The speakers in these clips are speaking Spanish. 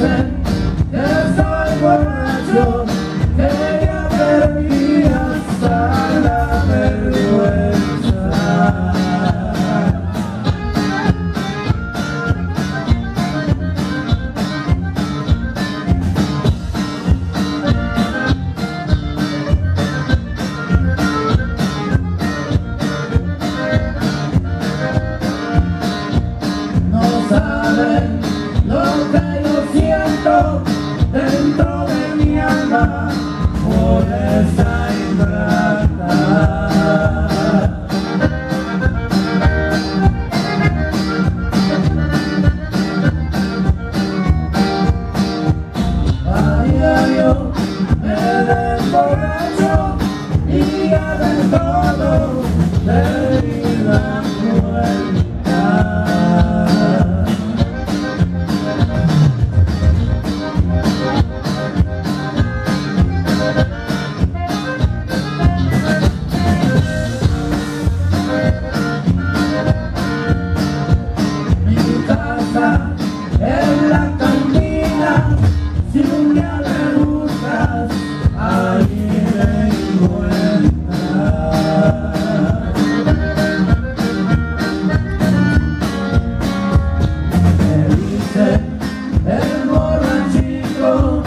reason There's I were forever. Hola chicos,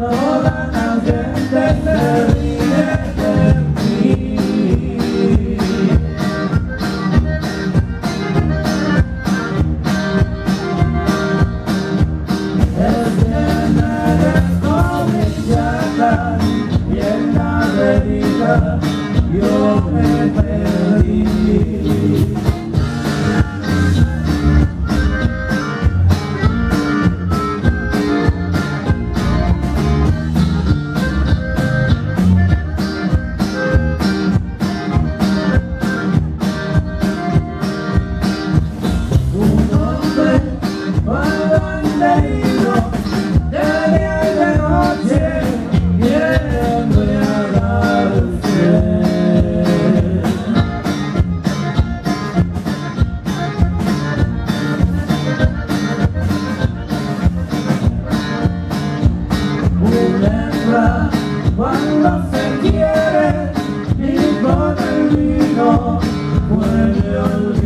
hola gente feliz. When you're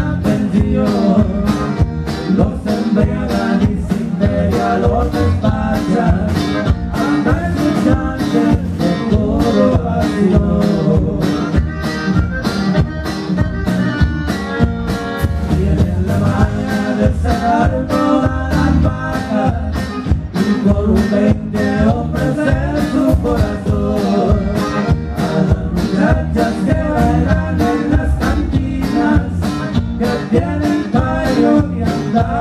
por un veinte ofrecer su corazón. A las muchachas que bailan en las cantinas que tienen baño y andar.